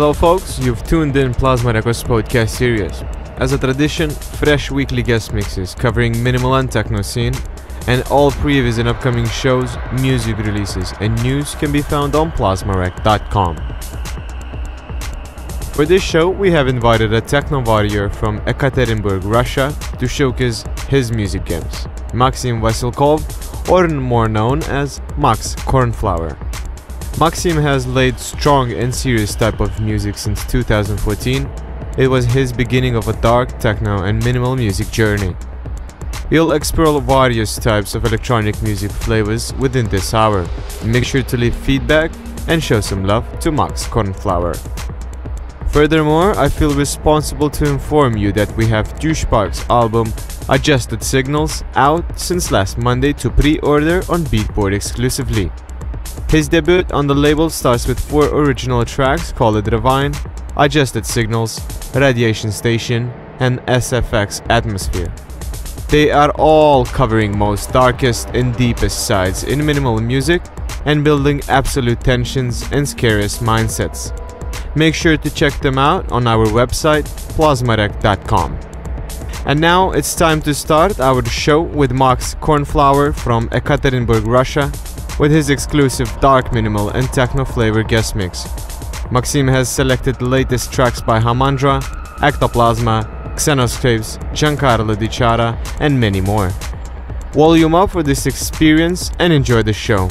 Hello, folks. You've tuned in Plazma Records podcast series. As a tradition, fresh weekly guest mixes covering minimal and techno scene, and all previous and upcoming shows, music releases, and news can be found on plazmarec.com. For this show, we have invited a techno warrior from Ekaterinburg, Russia, to showcase his music games, Maxim Vasilkov, or more known as Max Cornflower. Maxim has laid strong and serious type of music since 2014. It was his beginning of a dark techno and minimal music journey. We'll explore various types of electronic music flavors within this hour. Make sure to leave feedback and show some love to Max Cornflower. Furthermore, I feel responsible to inform you that we have Douchepark's album Adjusted Signals out since last Monday to pre-order on Beatport exclusively. His debut on the label starts with four original tracks called The Divine, Adjusted Signals, Radiation Station, and SFX Atmosphere. They are all covering most darkest and deepest sides in minimal music and building absolute tensions and scariest mindsets. Make sure to check them out on our website plazmarec.com. And now it's time to start our show with Max Cornflower from Ekaterinburg, Russia, with his exclusive dark minimal and techno flavor guest mix. Maxim has selected the latest tracks by Hamandra, Ektoplazma, Xenoscapes, Giancarlo Di Chara, and many more. Volume up for this experience and enjoy the show.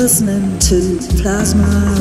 Listening to Plazma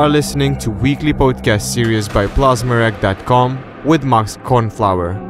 are listening to weekly podcast series by plazmarec.com with Max Cornflower.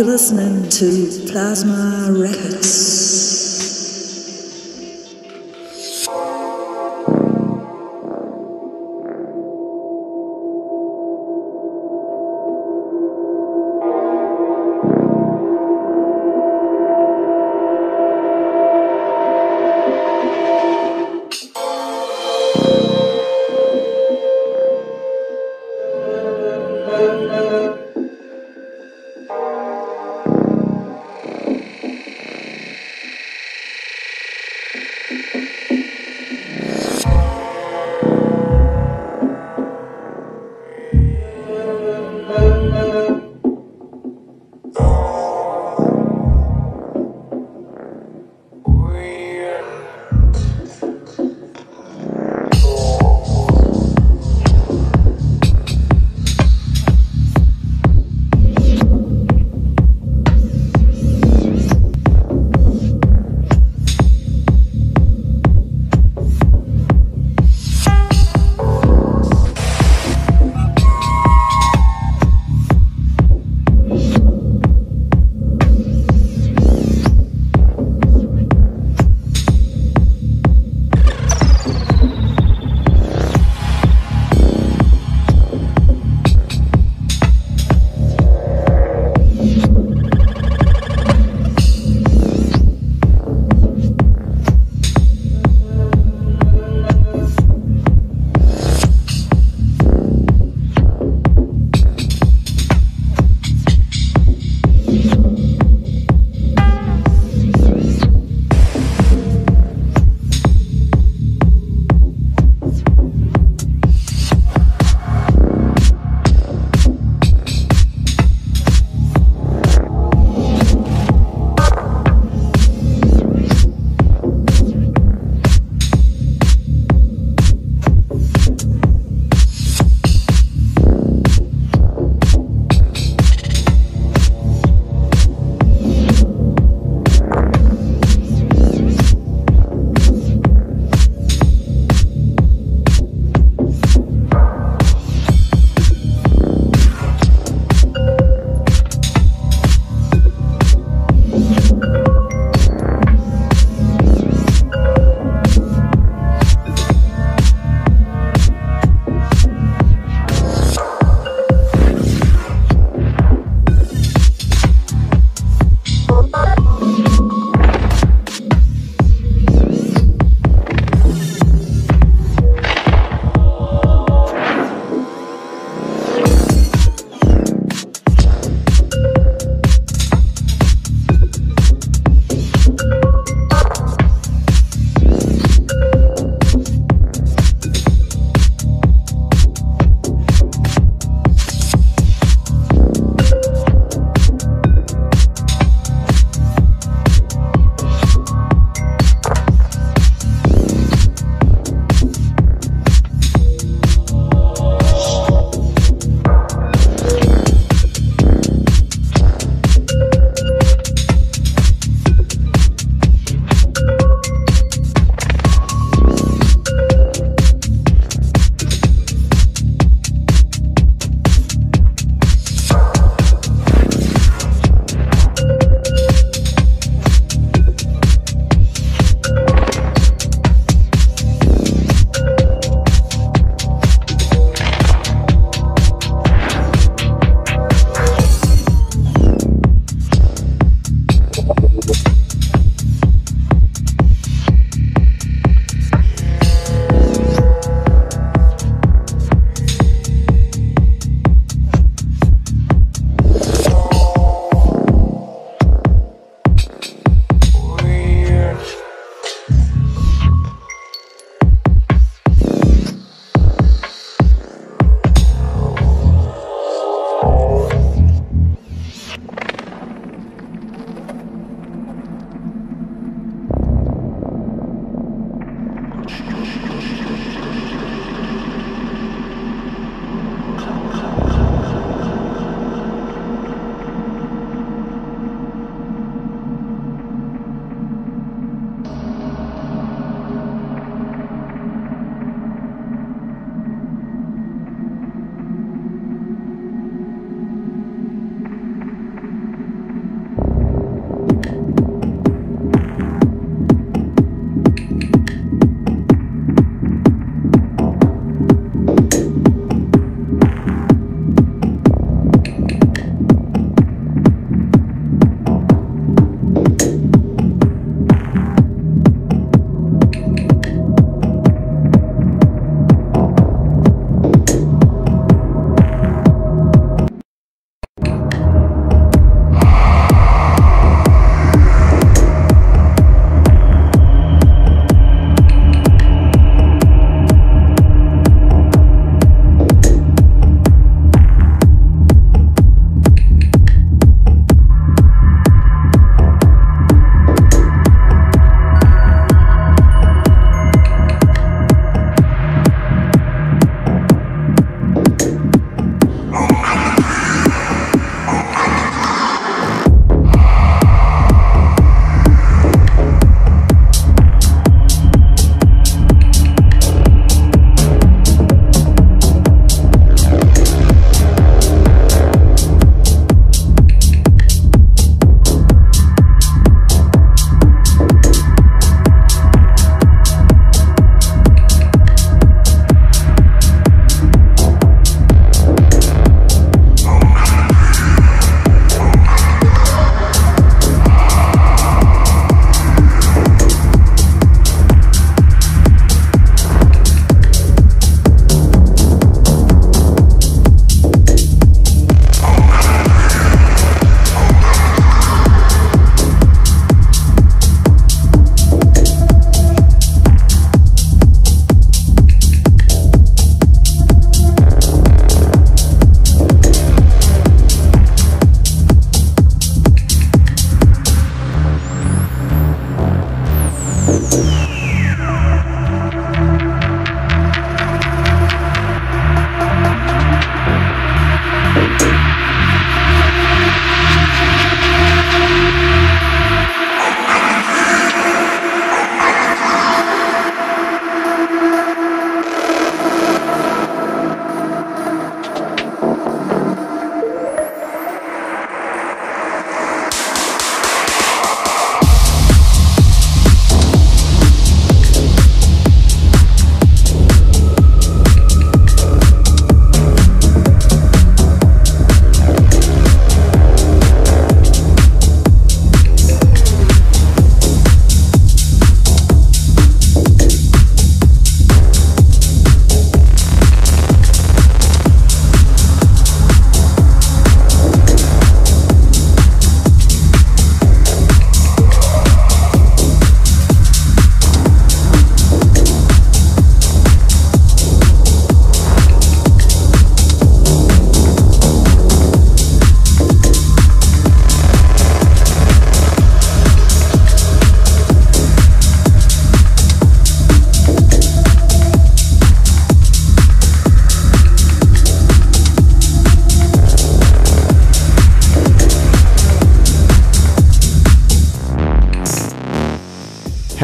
You're listening to Plazma Records.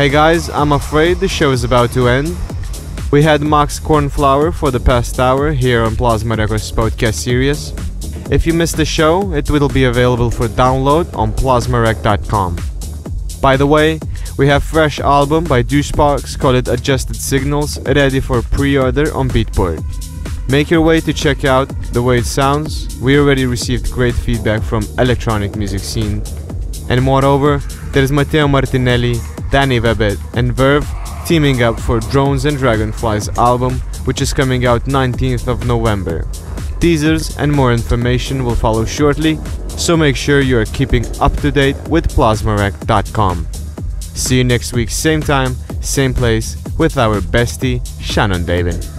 Hey guys, I'm afraid the show is about to end. We had Max Cornflower for the past hour here on Plazma Records podcast series. If you missed the show, it will be available for download on plazmarec.com. By the way, we have fresh album by Doucheparks called Adjusted Signals ready for pre-order on Beatport. Make your way to check out the way it sounds. We already received great feedback from electronic music scene. And moreover, there is Matteo Martinelli, Danny Webber, and Verve teaming up for Drones and Dragonflies album, which is coming out 19th of November. Teasers and more information will follow shortly, so make sure you are keeping up to date with plazmarec.com. See you next week, same time, same place, with our bestie Shannon Davin.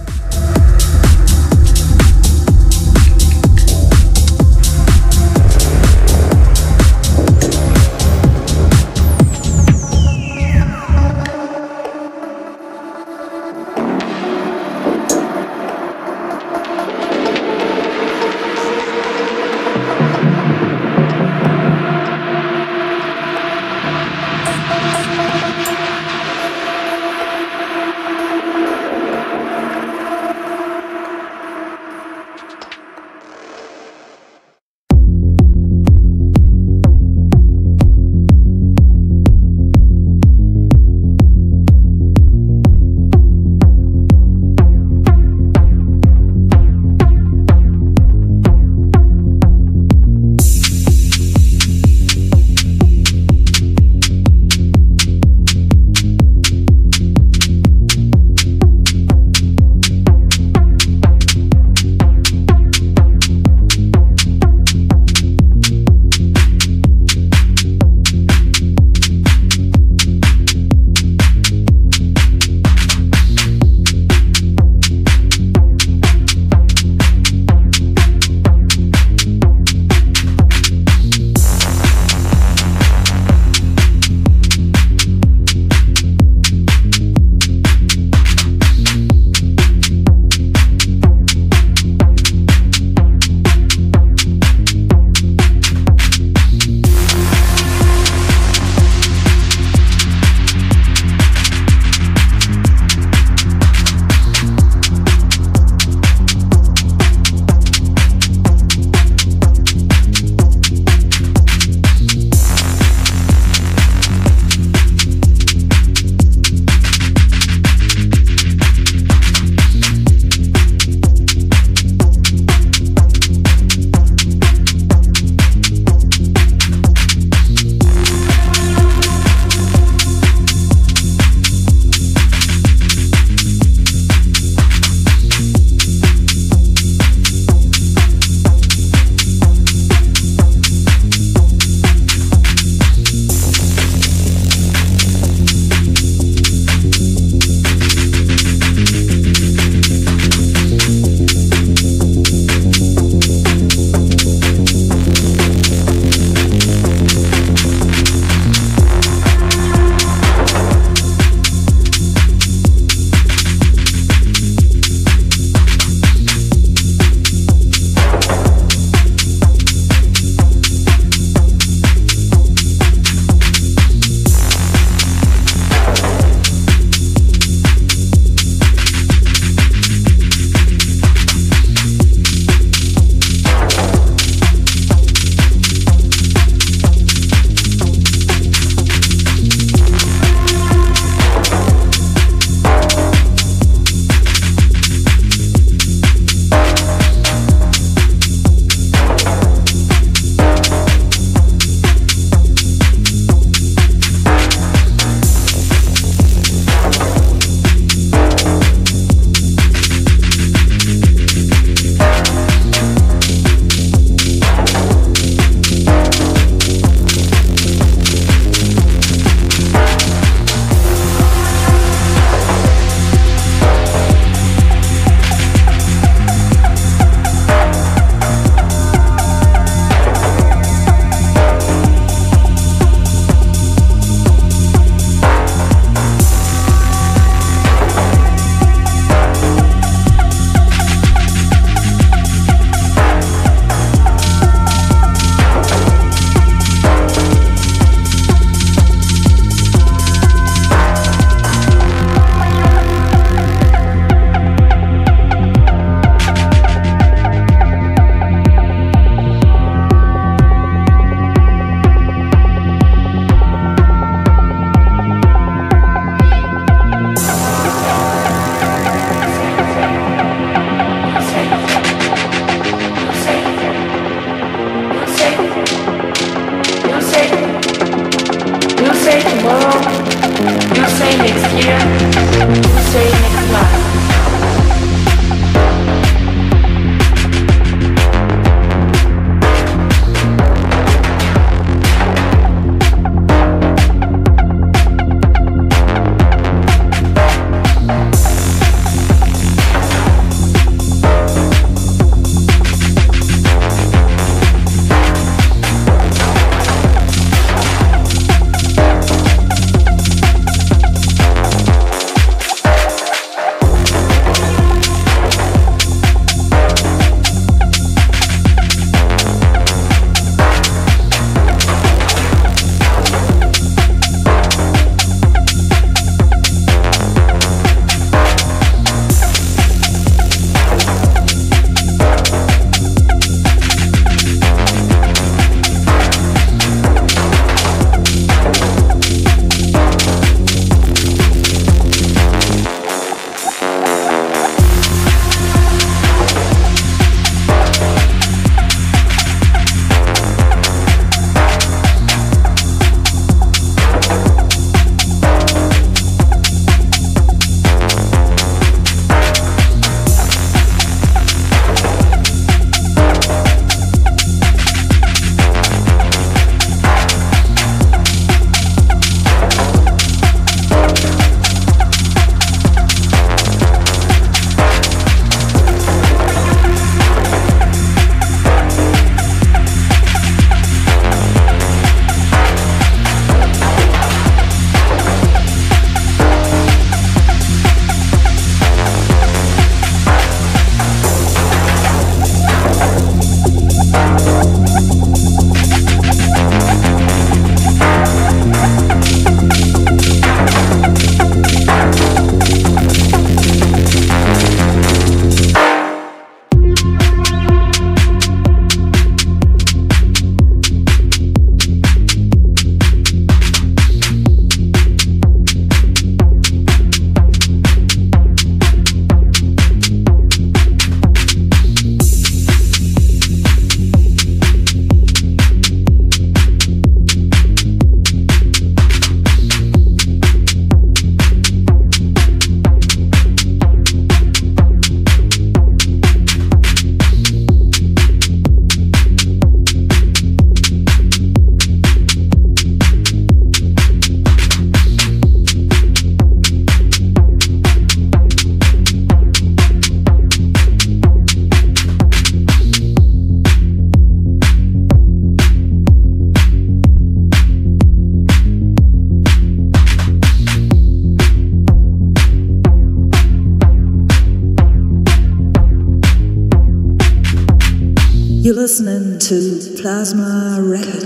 To Plazma Records.